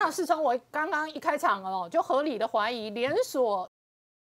那世聪，我刚刚一开场哦，就合理的怀疑连锁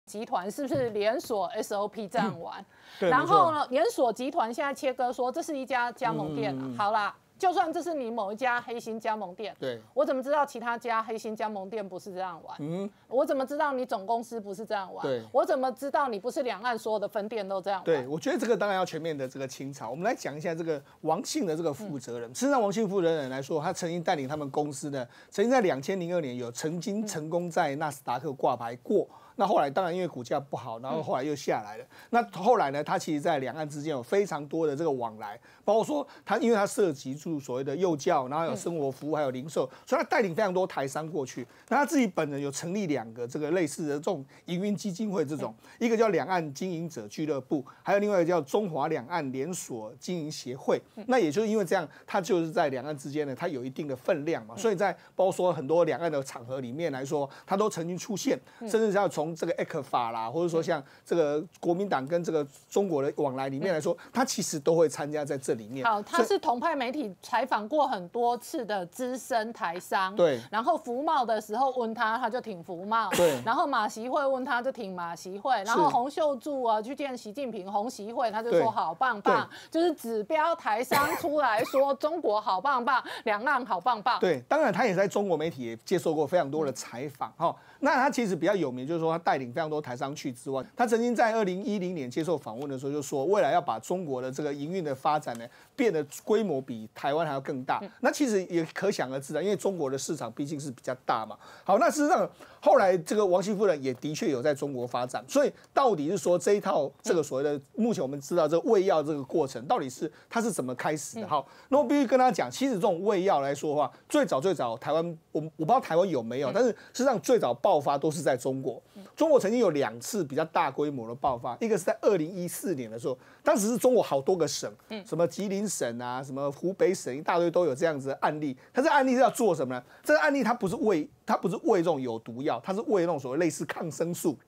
集团是不是连锁 SOP 这样玩？然后呢，连锁集团现在切割说这是一家加盟店了。好啦。就算这是你某一家黑心加盟店，对我怎么知道其他家黑心加盟店不是这样玩？嗯，我怎么知道你总公司不是这样玩？对，我怎么知道你不是两岸所有的分店都这样玩？对，我觉得这个当然要全面的这个清查。我们来讲一下这个王姓的这个负责人。事实上，王姓负责人来说，他曾经带领他们公司呢，曾经在两千零二年有曾经成功在纳斯达克挂牌过。那后来当然因为股价不好，然后后来又下来了。那后来呢，他其实在两岸之间有非常多的这个往来，包括说他因为他涉及住所谓的幼教，然后有生活服务，还有零售，所以他带领非常多台商过去。那他自己本人有成立两个这个类似的这种营运基金会，这种一个叫两岸经营者俱乐部，还有另外一个叫中华两岸连锁经营协会。那也就是因为这样，他就是在两岸之间呢，他有一定的分量嘛，所以在包括说很多两岸的场合里面来说，他都曾经出现，甚至是要从从这个艾克法啦，或者说像这个国民党跟这个中国的往来里面来说，他其实都会参加在这里面。好，他是同派媒体采访过很多次的资深台商。对。然后福茂的时候问他，他就挺福茂。对。然后马习会问他就挺马习会。然后洪秀柱啊去见习近平，洪习会他就说好棒棒，就是指标台商出来说中国好棒棒，两岸好棒棒。对，当然他也在中国媒体也接受过非常多的采访哈。那他其实比较有名，就是说他带领非常多台商去之外，他曾经在二零一零年接受访问的时候就说，未来要把中国的这个营运的发展呢，变得规模比台湾还要更大。那其实也可想而知啊，因为中国的市场毕竟是比较大嘛。好，那事实上后来这个王熙夫人也的确有在中国发展，所以到底是说这一套这个所谓的目前我们知道这个喂药这个过程到底是它是怎么开始的？好，那我必须跟他讲，其实这种喂药来说的话，最早最早台湾我我不知道台湾有没有，但是事实上最早。爆发都是在中国，中国曾经有两次比较大规模的爆发，一个是在二零一四年的时候，当时是中国好多个省，什么吉林省啊，什么湖北省，一大堆都有这样子的案例。它这案例是要做什么呢？这个案例它不是喂，它不是喂这种有毒药，它是喂那种所谓类似抗生素，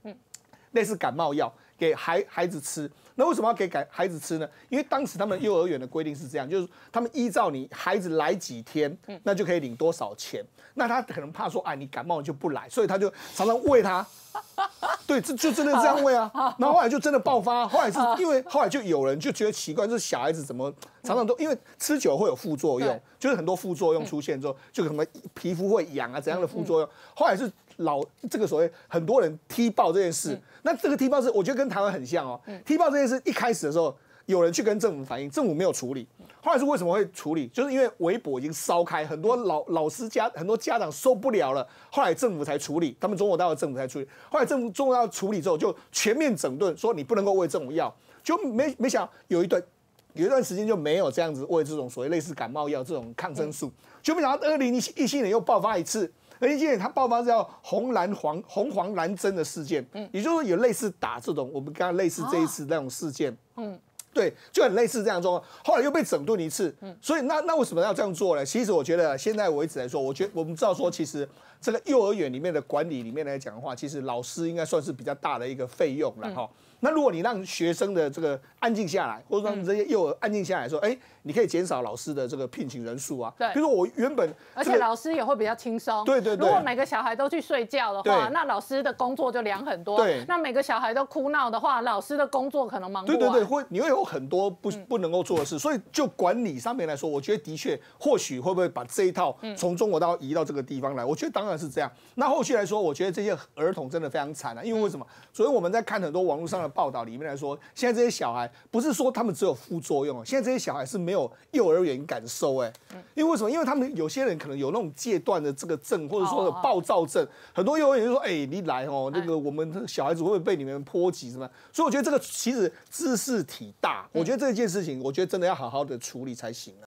类似感冒药给孩孩子吃。那为什么要给孩孩子吃呢？因为当时他们幼儿园的规定是这样，就是他们依照你孩子来几天，那就可以领多少钱。那他可能怕说，哎，你感冒就不来，所以他就常常喂他。对，这就真的这样喂啊。然后后来就真的爆发，后来是因为后来就有人就觉得奇怪，就是小孩子怎么常常都因为吃久会有副作用，就是很多副作用出现之后，就什么皮肤会痒啊怎样的副作用。后来是老这个所谓很多人踢爆这件事，那这个踢爆是我觉得跟台湾很像哦。踢爆这件事一开始的时候。有人去跟政府反映，政府没有处理。后来是为什么会处理？就是因为微博已经烧开，很多老老师家很多家长受不了了。后来政府才处理，他们中国大陆政府才处理。后来政府中国大陆处理之后，就全面整顿，说你不能够喂这种药。就没没想有一段有一段时间就没有这样子喂这种所谓类似感冒药这种抗生素。就没想到二零一七年又爆发一次，二零一七年它爆发叫红蓝黄红黄蓝针的事件，嗯，也就是说有类似打这种我们刚刚类似这一次那种事件，嗯。对，就很类似这样做，后来又被整顿一次，嗯所以那那为什么要这样做呢？其实我觉得现在为止来说，我觉得我们知道说，其实这个幼儿园里面的管理里面来讲的话，其实老师应该算是比较大的一个费用了哈。那如果你让学生的这个安静下来，或者让这些幼儿安静下来，说，哎，你可以减少老师的这个聘请人数啊。对。比如说我原本，而且老师也会比较轻松。对对对。如果每个小孩都去睡觉的话，那老师的工作就凉很多。对。那每个小孩都哭闹的话，老师的工作可能忙不完。对对对，会你会有很多不不能够做的事，所以就管理上面来说，我觉得的确或许会不会把这一套从中国到移到这个地方来？我觉得当然是这样。那后续来说，我觉得这些儿童真的非常惨啊，因为为什么？所以我们在看很多网络上的报道里面来说。现在这些小孩不是说他们只有副作用哦，现在这些小孩是没有幼儿园感受哎，因为为什么？因为他们有些人可能有那种戒断的这个症，或者说有暴躁症，很多幼儿园就说：“哎，你来哦，那个我们小孩子会不会被你们波及什么？”所以我觉得这个其实知识体大，我觉得这件事情，我觉得真的要好好的处理才行